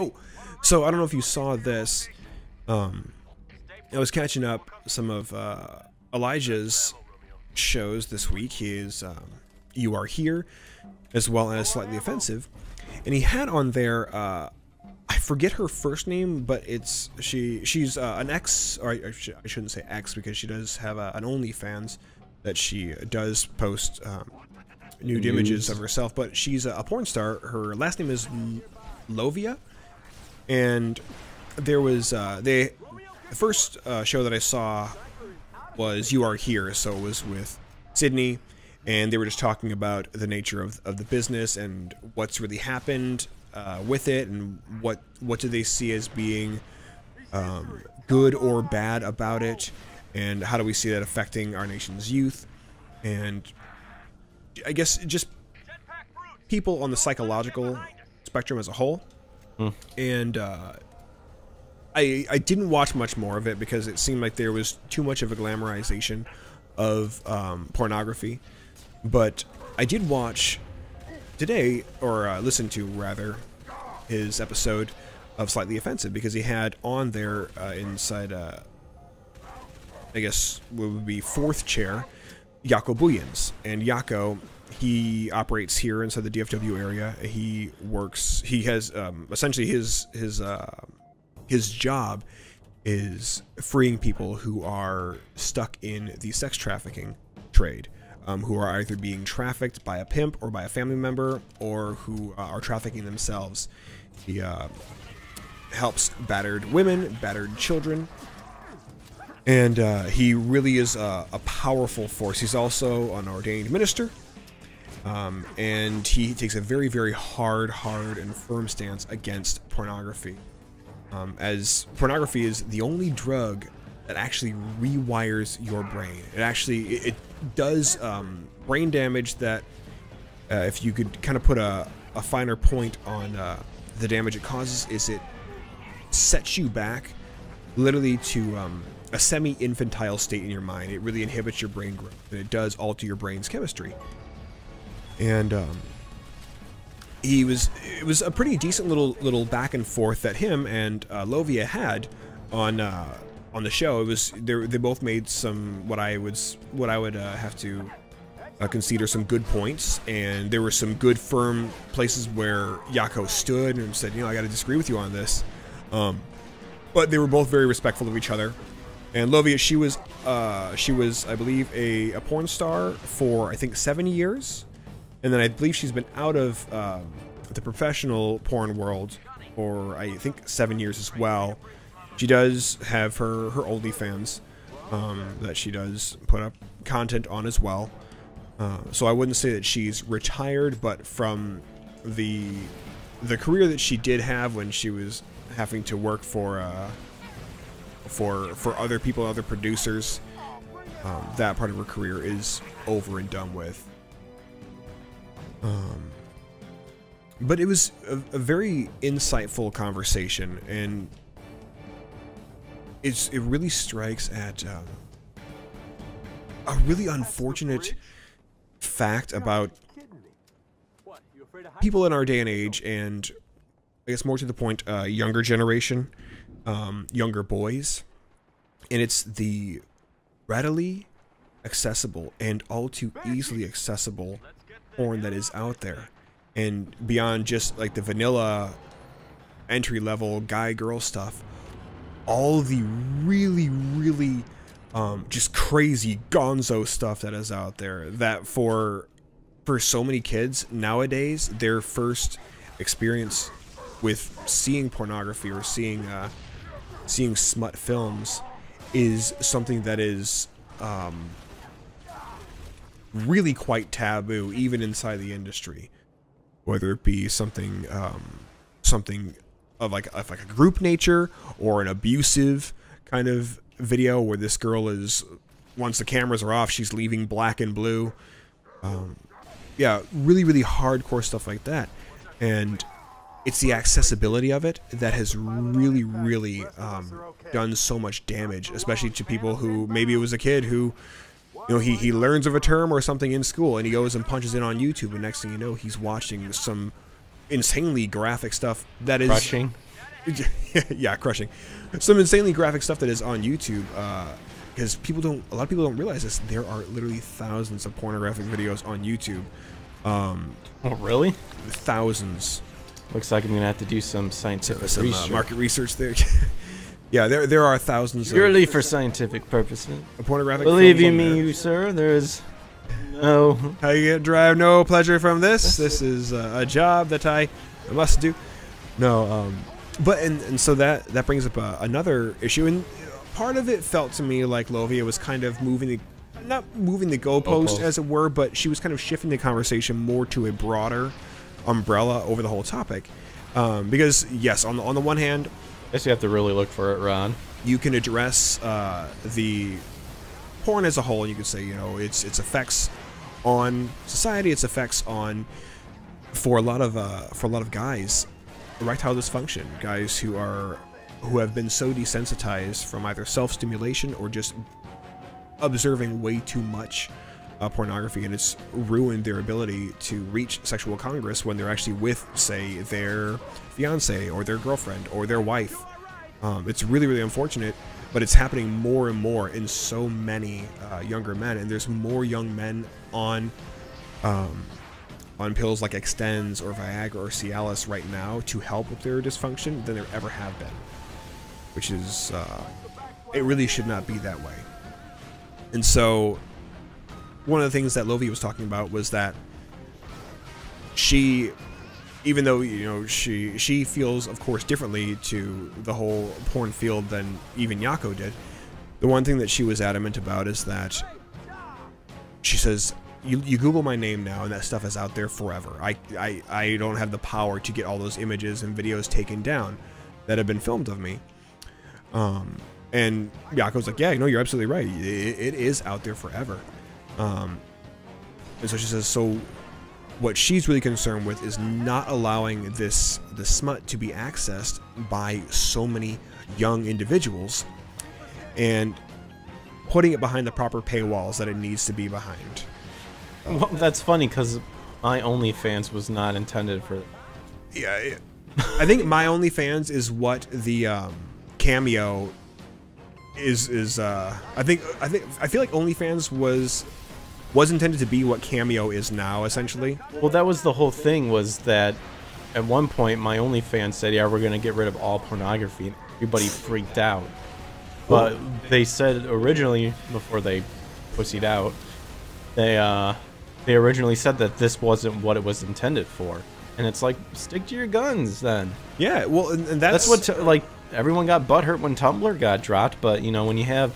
Oh, so I don't know if you saw this. Um, I was catching up some of uh, Elijah's shows this week. He is um, You Are Here, as well as Slightly Offensive. And he had on there, uh, I forget her first name, but it's she. She's uh, an ex, or I, I, shouldn't say ex because she does have a, an OnlyFans that she does post um, nude News. images of herself. But she's a, a porn star. Her last name is Lovia, and there was uh, they the first uh, show that I saw was You Are Here, so it was with Sydney, and they were just talking about the nature of, of the business and what's really happened uh, with it, and what what do they see as being um, good or bad about it, and how do we see that affecting our nation's youth, and I guess just people on the psychological spectrum as a whole, and uh, I I didn't watch much more of it because it seemed like there was too much of a glamorization of um, pornography. But I did watch today, or uh, listen to rather, his episode of Slightly Offensive because he had on there uh, inside, uh, I guess, what would be fourth chair, Jaco Booyens. And Jaco, he operates here inside the DFW area. He works, he has um, essentially his, his, uh, his job is freeing people who are stuck in the sex trafficking trade, um, who are either being trafficked by a pimp or by a family member, or who uh, are trafficking themselves. He uh, helps battered women, battered children, and uh, he really is a, a, powerful force. He's also an ordained minister, um, and he takes a very, very hard, hard, and firm stance against pornography um, as pornography is the only drug that actually rewires your brain. It actually it, it does um, brain damage that, uh, if you could kind of put a, a finer point on uh, the damage it causes, is it sets you back literally to um, a semi-infantile state in your mind. It really inhibits your brain growth, and it does alter your brain's chemistry. And um, he was it was a pretty decent little little back and forth that him and uh, Lovia had on uh, on the show. It was they they both made some what I would what I would uh, have to uh, consider some good points, and there were some good firm places where Jaco stood and said, you know, I got to disagree with you on this. Um, but they were both very respectful of each other. And Lovia, she was uh, she was I believe a, a porn star for I think seven years and then I believe she's been out of um, the professional porn world for I think seven years as well. She does have her her OnlyFans um, that she does put up content on as well. Uh, so I wouldn't say that she's retired, but from the the career that she did have when she was having to work for uh, for for other people, other producers, um, that part of her career is over and done with. Um, but it was a, a, very insightful conversation, and it's it really strikes at um, a really unfortunate fact about people in our day and age, and I guess more to the point, uh, younger generation, um, younger boys, and it's the readily accessible and all too easily accessible porn that is out there. And beyond just like the vanilla entry level guy girl stuff all the really really um, just crazy gonzo stuff that is out there that for for so many kids nowadays their first experience with seeing pornography or seeing uh, seeing smut films is something that is um, really quite taboo, even inside the industry. Whether it be something, um, something of like of like a group nature or an abusive kind of video where this girl is, once the cameras are off, she's leaving black and blue. Um, yeah, really, really hardcore stuff like that, and it's the accessibility of it that has really, really um, done so much damage, especially to people who maybe it was a kid who you know, he, he learns of a term or something in school and he goes and punches it on YouTube and next thing you know, he's watching some insanely graphic stuff that is crushing. yeah, crushing. Some insanely graphic stuff that is on YouTube. Because people don't, a lot of people don't realize this. There are literally thousands of pornographic videos on YouTube. Um, Oh, really? thousands. Looks like I'm gonna have to do some scientific Some uh, market research there. yeah, there there are thousands Purely for scientific purposes. of pornographic. Believe you me, you sir, there is no. I get derive no pleasure from this. This is uh, a job that I must do. No, um, but and, and so that that brings up uh, another issue, and part of it felt to me like Lovia was kind of moving the, not moving the goalpost Goalpost. as it were, but she was kind of shifting the conversation more to a broader umbrella over the whole topic. Um, because yes, on the on the one hand, Guess you have to really look for it, Ron. you can address uh, the porn as a whole. You can say, you know, its its effects on society, its effects on for a lot of uh, for a lot of guys, erectile dysfunction, guys who are who have been so desensitized from either self stimulation or just observing way too much uh, pornography, and it's ruined their ability to reach sexual congress when they're actually with, say, their fiance or their girlfriend or their wife. Um, it's really, really unfortunate, but it's happening more and more in so many uh, younger men, and there's more young men on um, on pills like Extenze or Viagra or Cialis right now to help with their dysfunction than there ever have been, which is uh, it really should not be that way. And so, one of the things that Lovia was talking about was that she even though you know she she feels of course differently to the whole porn field than even Jaco did. The one thing that she was adamant about is that she says you, you Google my name now and that stuff is out there forever. I, I I don't have the power to get all those images and videos taken down that have been filmed of me. Um, and Jaco's like, yeah, you know you're absolutely right. It, it is out there forever. Um, and so she says, so what she's really concerned with is not allowing this the smut to be accessed by so many young individuals and putting it behind the proper paywalls that it needs to be behind. Well, that's funny because my OnlyFans was not intended for. Yeah, yeah. I think my OnlyFans is what the um, cameo is is uh I think I think I feel like OnlyFans was was intended to be what cameo is now essentially. Well, that was the whole thing. Was that at one point my OnlyFans said, "Yeah, we're gonna get rid of all pornography." and Everybody freaked out. But they said originally before they pussied out, they uh they originally said that this wasn't what it was intended for. And it's like stick to your guns then. Yeah, well and, that's, That's what t- like everyone got butthurt when Tumblr got dropped, but you know when you have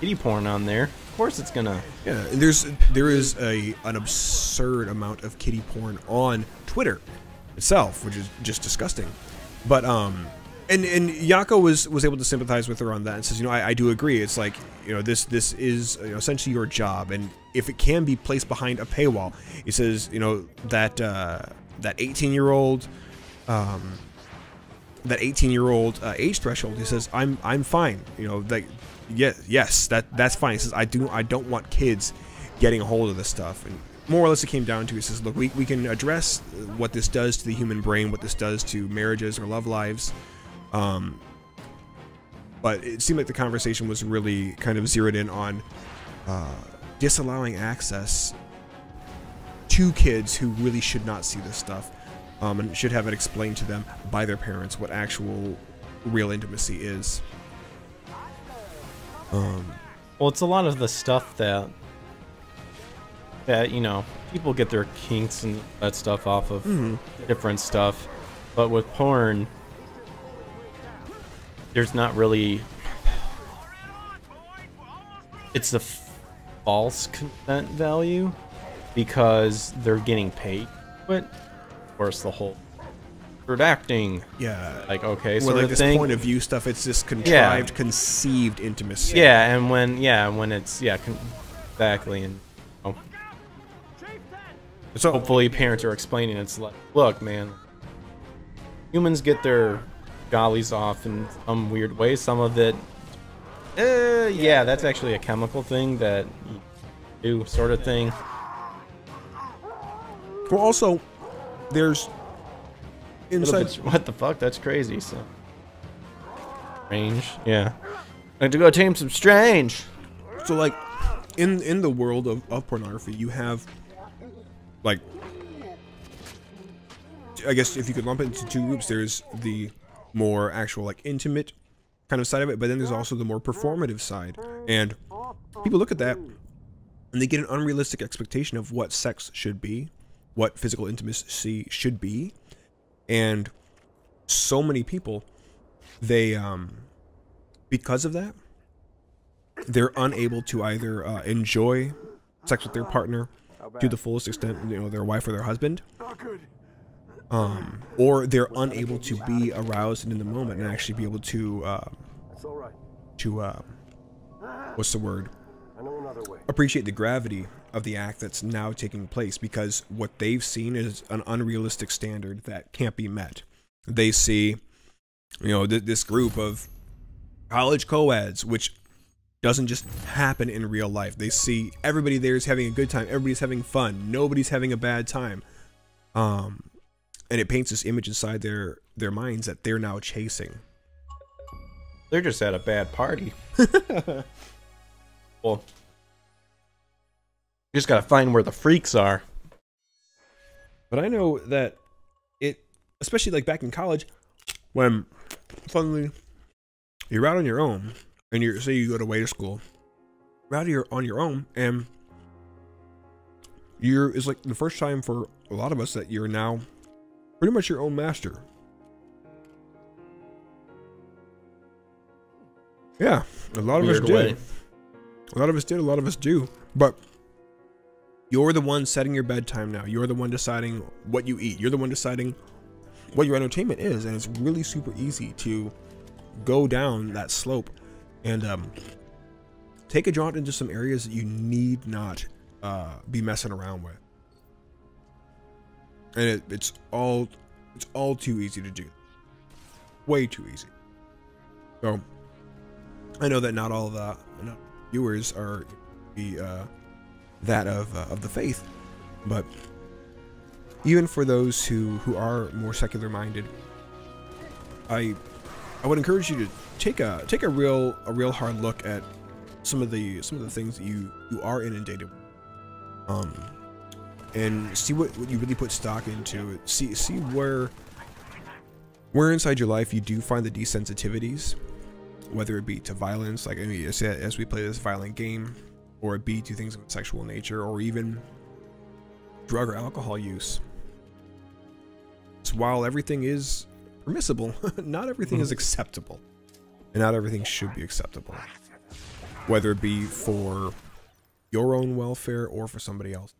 kitty porn on there, course it's gonna. Yeah, there's there is a an absurd amount of kitty porn on Twitter itself, which is just disgusting. But um, and and Jaco was was able to sympathize with her on that and says, you know, I, I do agree. It's like you know this this is you know, essentially your job, and if it can be placed behind a paywall, he says, you know that uh, that 18 year old. Um, that 18 year old uh, age threshold he says i'm i'm fine you know like yeah yes that that's fine. He says i do i don't want kids getting a hold of this stuff. And more or less it came down to he says look we, we can address what this does to the human brain what this does to marriages or love lives. Um, but it seemed like the conversation was really kind of zeroed in on uh, disallowing access to kids who really should not see this stuff um, and should have it explained to them by their parents what actual real intimacy is. Um, Well, it's a lot of the stuff that that you know people get their kinks and that stuff off of different stuff, but with porn, there's not really. It's the false consent value because they're getting paid. But of course, the whole redacting, yeah, like okay, well, sort like of this thing. point of view stuff. It's this contrived, conceived intimacy. Yeah, and when yeah, when it's yeah, con- exactly, and oh, So hopefully parents are explaining it's like, look, man, humans get their gollies off in some weird way. Some of it, uh, yeah, that's actually a chemical thing that you do, sort of thing. well, also there's inside bit- what the fuck? That's crazy. So Strange. Yeah. I have to go tame some strange. So like in in the world of, of pornography, you have like I guess if you could lump it into two groups, there's the more actual like intimate kind of side of it, but then there's also the more performative side. And people look at that and they get an unrealistic expectation of what sex should be, what physical intimacy should be. And so many people they um because of that they're unable to either uh, enjoy sex with their partner to the fullest extent, you know, their wife or their husband, um, or they're unable to be aroused and in the moment and actually be able to, uh, to, uh, what's the word? Appreciate the gravity of the act that's now taking place because what they've seen is an unrealistic standard that can't be met. They see, you know, th- this group of college co-eds, which doesn't just happen in real life. They see everybody there is having a good time. Everybody's having fun. Nobody's having a bad time. Um, and it paints this image inside their their minds that they're now chasing. They're just at a bad party. well, you just gotta find where the freaks are. But I know that it, especially like back in college, when suddenly you're out on your own and you're say you go to waiter school, you're out here on your own, and you're it's like the first time for a lot of us that you're now pretty much your own master. Yeah, a lot of Weird us did. way. A lot of us did. A lot of us do. But you're the one setting your bedtime now. You're the one deciding what you eat. You're the one deciding what your entertainment is, and it's really super easy to go down that slope and um, take a jaunt into some areas that you need not uh, be messing around with. And it, it's all it's all too easy to do. Way too easy. So I know that not all the viewers are the uh, that of uh, of the faith, but even for those who who are more secular minded, I I would encourage you to take a take a real a real hard look at some of the some of the things that you you are inundated with. Um and see what, what you really put stock into. See see where where inside your life you do find the desensitivities, whether it be to violence, like I mean, as, as we play this violent game, or it be to things of a sexual nature, or even drug or alcohol use. So while everything is permissible, not everything is mm-hmm. acceptable. And not everything should be acceptable. Whether it be for your own welfare or for somebody else.